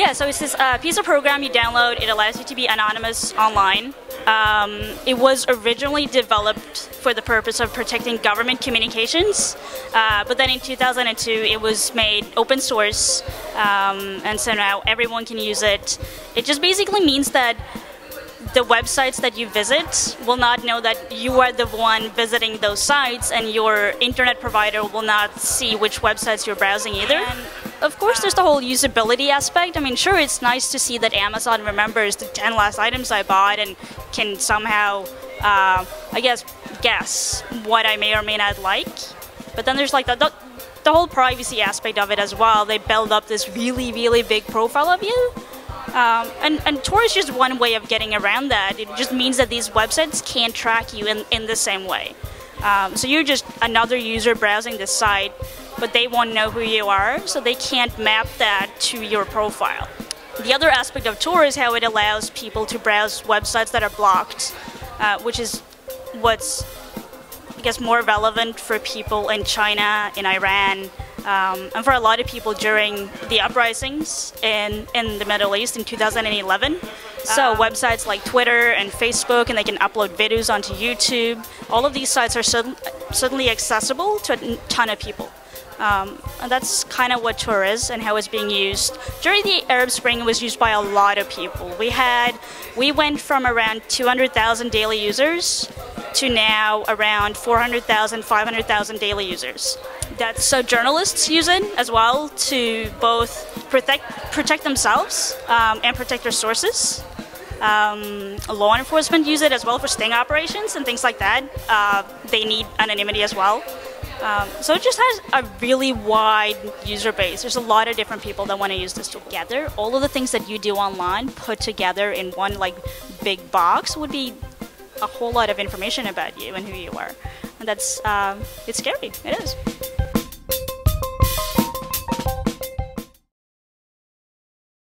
Yeah, so it's this uh, piece of program you download. It allows you to be anonymous online. Um, it was originally developed for the purpose of protecting government communications, uh, but then in 2002 it was made open source, um, and so now everyone can use it. It just basically means that the websites that you visit will not know that you are the one visiting those sites, and your internet provider will not see which websites you're browsing either. And of course, there's the whole usability aspect. I mean, sure, it's nice to see that Amazon remembers the 10 last items I bought and can somehow, uh, I guess, guess what I may or may not like. But then there's like the, the, the whole privacy aspect of it as well. They build up this really, really big profile of you. Um, and, and Tor is just one way of getting around that. It just means that these websites can't track you in, in the same way. Um, so you're just another user browsing the site, but they won't know who you are, so they can't map that to your profile. The other aspect of Tor is how it allows people to browse websites that are blocked, uh, which is what's, I guess, more relevant for people in China, in Iran, um, and for a lot of people during the uprisings in, in the Middle East in 2011. So um, websites like Twitter and Facebook, and they can upload videos onto YouTube. All of these sites are suddenly accessible to a ton of people. Um, and that's kind of what Tor is and how it's being used. During the Arab Spring, it was used by a lot of people. We had, we went from around 200,000 daily users to now around 400,000, 500,000 daily users. That's so journalists use it as well to both protect protect themselves um, and protect their sources. Um, law enforcement use it as well for sting operations and things like that. Uh, they need anonymity as well. Um, so it just has a really wide user base. There's a lot of different people that want to use this together. All of the things that you do online put together in one like big box would be a whole lot of information about you and who you are. And that's, um, it's scary. It is.